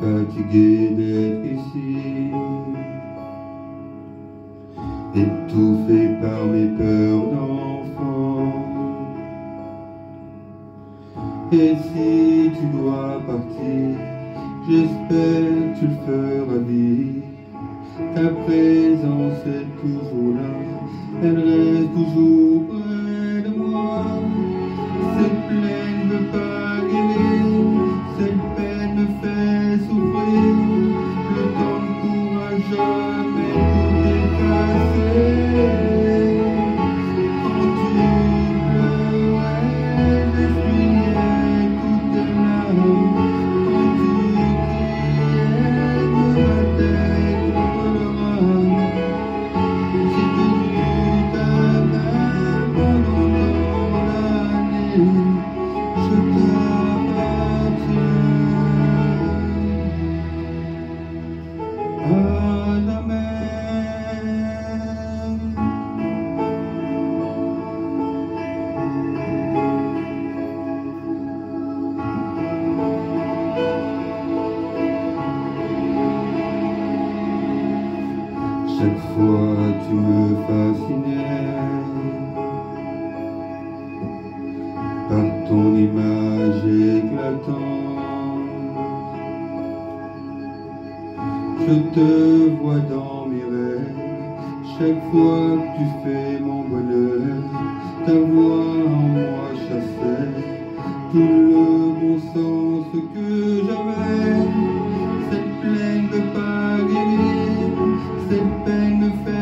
fatigué d'être ici, étouffé par mes peurs d'enfant. Et si tu dois partir, j'espère que tu le feras vite. Ta présence est toujours là, elle reste toujours près de moi. Cette plaine ne veut Chaque fois tu me fascinais par ton image éclatante. Je te vois dans mes rêves, chaque fois que tu fais mon bonheur, ta voix en moi Bang the feel.